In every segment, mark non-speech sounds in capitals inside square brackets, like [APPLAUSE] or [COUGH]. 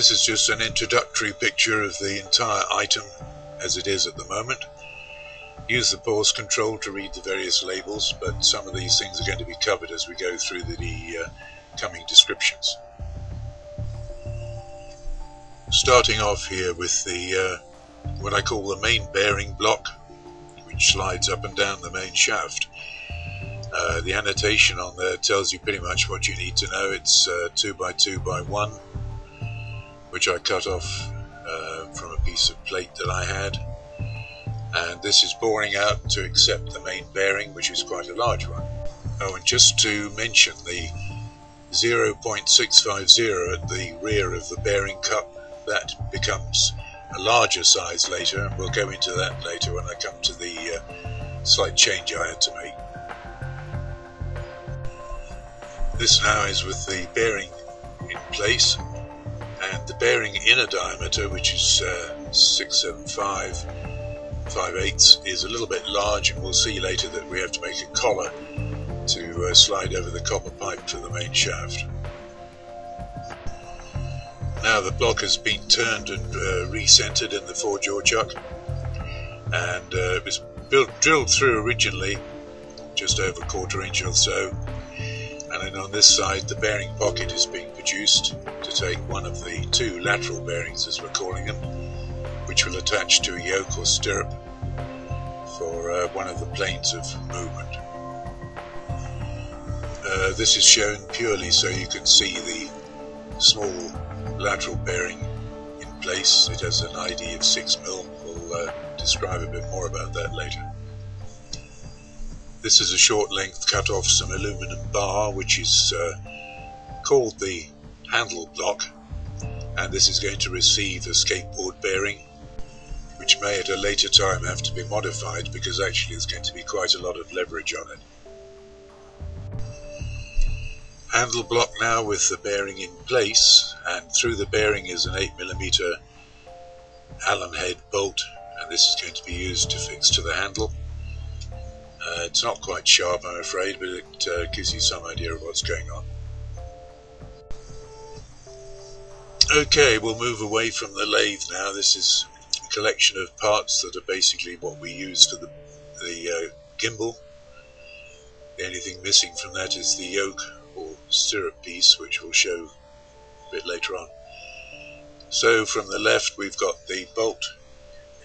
This is just an introductory picture of the entire item as it is at the moment. Use the pause control to read the various labels, but some of these things are going to be covered as we go through the, the uh, coming descriptions. Starting off here with the uh, what I call the main bearing block, which slides up and down the main shaft. Uh, the annotation on there tells you pretty much what you need to know. It's uh, 2 by 2 by 1 which I cut off uh, from a piece of plate that I had. And this is boring out to accept the main bearing, which is quite a large one. Oh, and just to mention the 0.650 at the rear of the bearing cup, that becomes a larger size later, and we'll go into that later when I come to the uh, slight change I had to make. This now is with the bearing in place and the bearing inner diameter, which is uh, 675 5 eighths, is a little bit large, and we'll see later that we have to make a collar to uh, slide over the copper pipe to the main shaft. Now the block has been turned and uh, recentered in the four-jaw chuck, and uh, it was built, drilled through originally, just over a quarter inch or so, and then on this side the bearing pocket is being produced to take one of the two lateral bearings as we're calling them which will attach to a yoke or stirrup for uh, one of the planes of movement. Uh, this is shown purely so you can see the small lateral bearing in place. It has an ID of 6mm. We'll uh, describe a bit more about that later. This is a short length cut off some aluminum bar which is uh, called the handle block and this is going to receive a skateboard bearing which may at a later time have to be modified because actually there's going to be quite a lot of leverage on it. Handle block now with the bearing in place and through the bearing is an 8mm Allen head bolt and this is going to be used to fix to the handle. Uh, it's not quite sharp, I'm afraid, but it uh, gives you some idea of what's going on. Okay, we'll move away from the lathe now. This is a collection of parts that are basically what we use for the, the uh, gimbal. The only thing missing from that is the yoke or stirrup piece, which we'll show a bit later on. So from the left we've got the bolt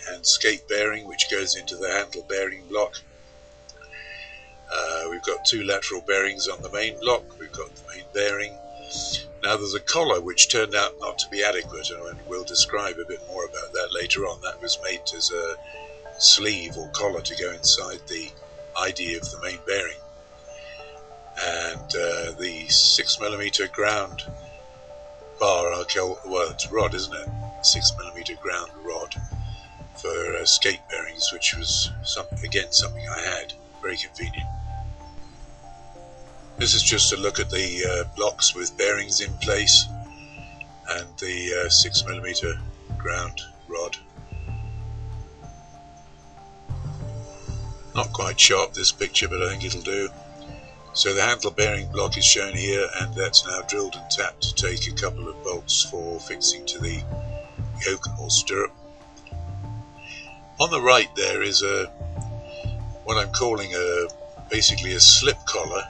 and skate bearing which goes into the handle bearing block uh, we've got two lateral bearings on the main block. We've got the main bearing. Now there's a collar which turned out not to be adequate, and we'll describe a bit more about that later on. That was made as a sleeve or collar to go inside the ID of the main bearing. And uh, the six millimeter ground bar, well, it's rod, isn't it? Six millimeter ground rod for uh, skate bearings, which was some, again something I had, very convenient. This is just a look at the uh, blocks with bearings in place and the uh, 6mm ground rod. Not quite sharp this picture but I think it'll do. So the handle bearing block is shown here and that's now drilled and tapped to take a couple of bolts for fixing to the yoke or stirrup. On the right there is a what I'm calling a basically a slip collar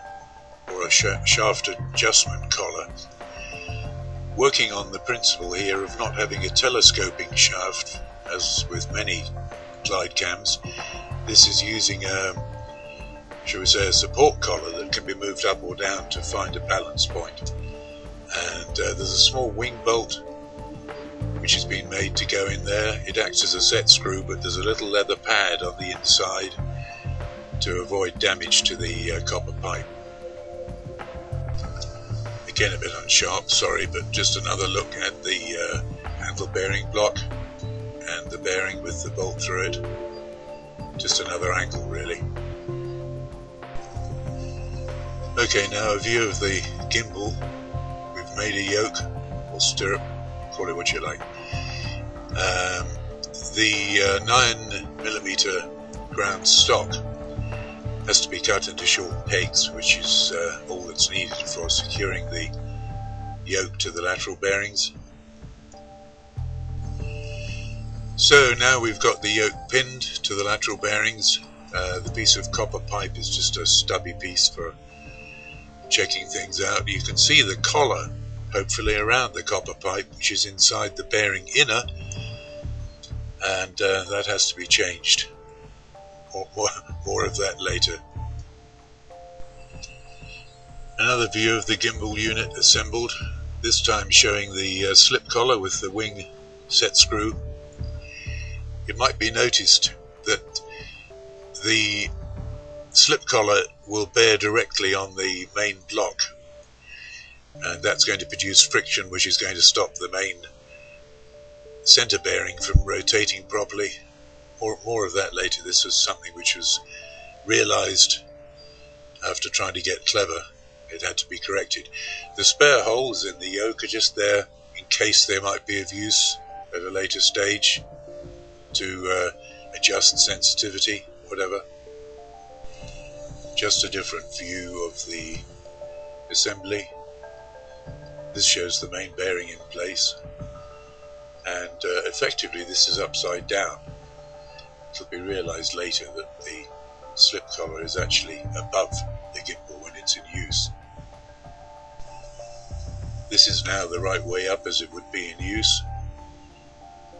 or a shaft adjustment collar, working on the principle here of not having a telescoping shaft, as with many GlideCams. This is using a, shall we say, a support collar that can be moved up or down to find a balance point. And uh, there's a small wing bolt which has been made to go in there. It acts as a set screw, but there's a little leather pad on the inside to avoid damage to the uh, copper pipe. Again a bit unsharp, sorry, but just another look at the uh, handle bearing block and the bearing with the bolt through it. Just another angle really. Okay, now a view of the gimbal. We've made a yoke or stirrup, call it what you like. Um, the uh, 9mm ground stock has to be cut into short pegs, which is uh, all that's needed for securing the yoke to the lateral bearings. So now we've got the yoke pinned to the lateral bearings. Uh, the piece of copper pipe is just a stubby piece for checking things out. You can see the collar hopefully around the copper pipe which is inside the bearing inner and uh, that has to be changed. More, more, more of that later. Another view of the gimbal unit assembled, this time showing the uh, slip collar with the wing set screw. It might be noticed that the slip collar will bear directly on the main block and that's going to produce friction which is going to stop the main center bearing from rotating properly. More, more of that later. This was something which was realized after trying to get clever it had to be corrected. The spare holes in the yoke are just there in case they might be of use at a later stage to uh, adjust sensitivity, whatever. Just a different view of the assembly. This shows the main bearing in place and uh, effectively this is upside down. It'll be realized later that the slip collar is actually above the gimbal when it's in use. This is now the right way up as it would be in use.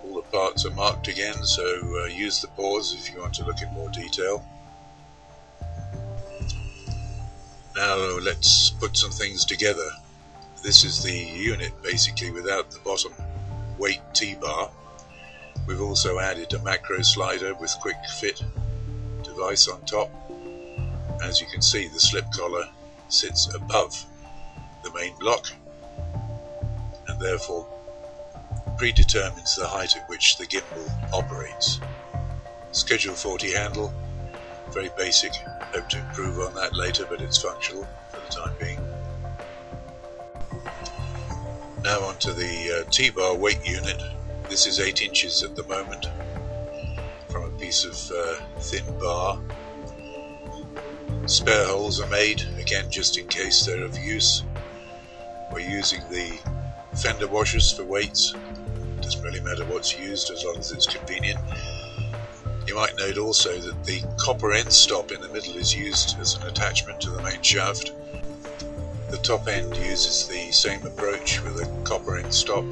All the parts are marked again, so uh, use the pause if you want to look in more detail. Now let's put some things together. This is the unit basically without the bottom weight T-bar. We've also added a macro slider with quick fit device on top. As you can see the slip collar sits above the main block and therefore predetermines the height at which the gimbal operates. Schedule 40 handle, very basic, hope to improve on that later but it's functional for the time being. Now onto the uh, T-bar weight unit. This is 8 inches at the moment from a piece of uh, thin bar. Spare holes are made, again just in case they're of use. We're using the fender washers for weights. Doesn't really matter what's used as long as it's convenient. You might note also that the copper end stop in the middle is used as an attachment to the main shaft. The top end uses the same approach with a copper end stop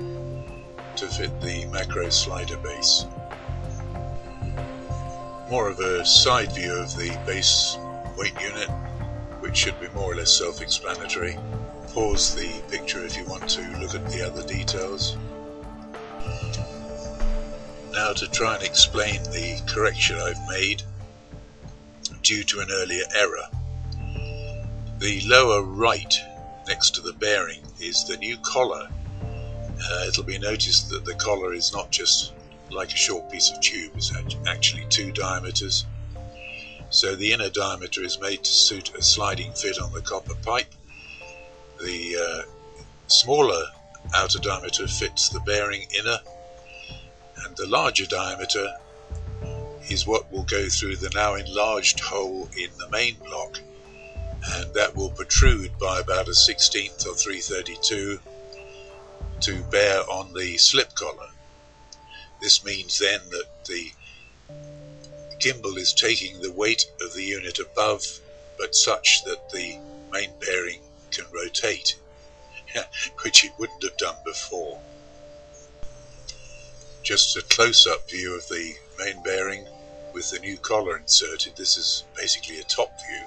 to fit the macro slider base. More of a side view of the base weight unit, which should be more or less self-explanatory pause the picture if you want to look at the other details. Now to try and explain the correction I've made due to an earlier error. The lower right next to the bearing is the new collar. Uh, it'll be noticed that the collar is not just like a short piece of tube, it's actually two diameters. So the inner diameter is made to suit a sliding fit on the copper pipe the uh, smaller outer diameter fits the bearing inner and the larger diameter is what will go through the now enlarged hole in the main block and that will protrude by about a 16th or 332 to bear on the slip collar. This means then that the gimbal is taking the weight of the unit above but such that the main bearing can rotate, [LAUGHS] which it wouldn't have done before. Just a close-up view of the main bearing with the new collar inserted. This is basically a top view.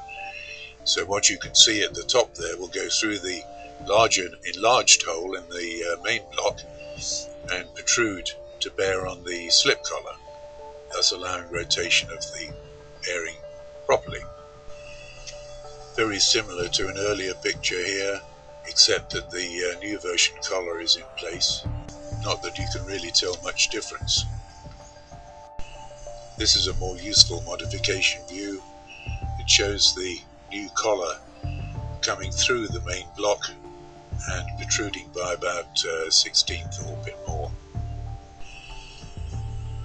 So what you can see at the top there will go through the larger enlarged hole in the uh, main block and protrude to bear on the slip collar, thus allowing rotation of the bearing properly very similar to an earlier picture here, except that the uh, new version collar is in place. Not that you can really tell much difference. This is a more useful modification view. It shows the new collar coming through the main block and protruding by about uh, 16th or a bit more.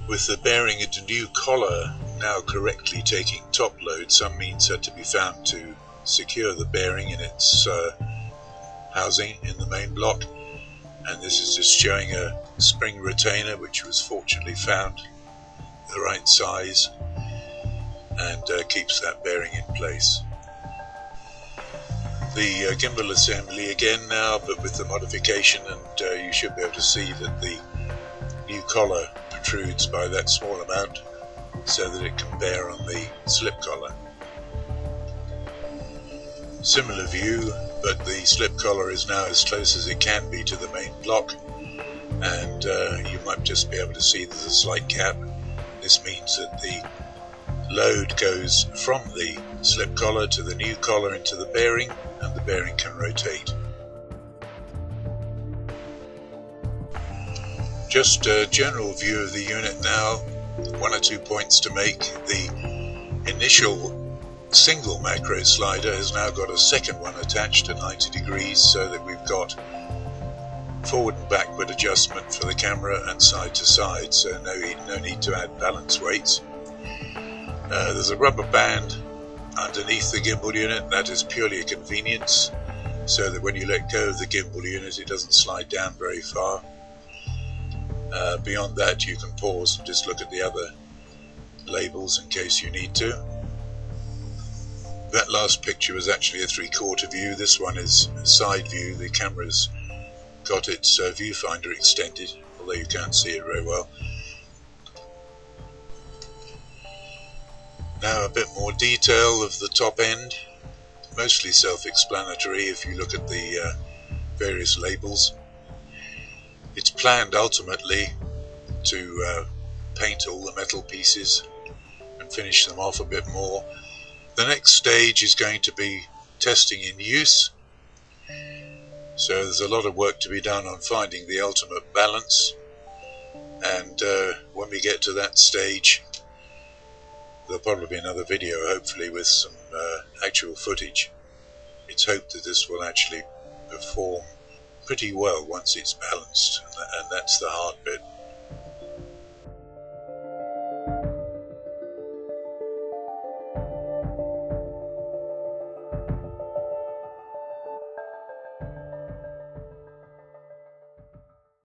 With the bearing the new collar now correctly taking top load, some means had to be found to secure the bearing in its uh, housing in the main block and this is just showing a spring retainer which was fortunately found the right size and uh, keeps that bearing in place. The uh, gimbal assembly again now but with the modification and uh, you should be able to see that the new collar protrudes by that small amount so that it can bear on the slip collar. Similar view but the slip collar is now as close as it can be to the main block and uh, you might just be able to see there's a slight gap. This means that the load goes from the slip collar to the new collar into the bearing and the bearing can rotate. Just a general view of the unit now, one or two points to make. The initial single macro slider has now got a second one attached at 90 degrees so that we've got forward and backward adjustment for the camera and side to side so no, no need to add balance weights. Uh, there's a rubber band underneath the gimbal unit that is purely a convenience so that when you let go of the gimbal unit it doesn't slide down very far. Uh, beyond that you can pause and just look at the other labels in case you need to. That last picture was actually a three-quarter view. This one is a side view. The camera's got its uh, viewfinder extended, although you can't see it very well. Now a bit more detail of the top end. Mostly self-explanatory if you look at the uh, various labels. It's planned ultimately to uh, paint all the metal pieces and finish them off a bit more the next stage is going to be testing in use. So there's a lot of work to be done on finding the ultimate balance. And uh, when we get to that stage, there'll probably be another video, hopefully, with some uh, actual footage. It's hoped that this will actually perform pretty well once it's balanced, and that's the hard bit.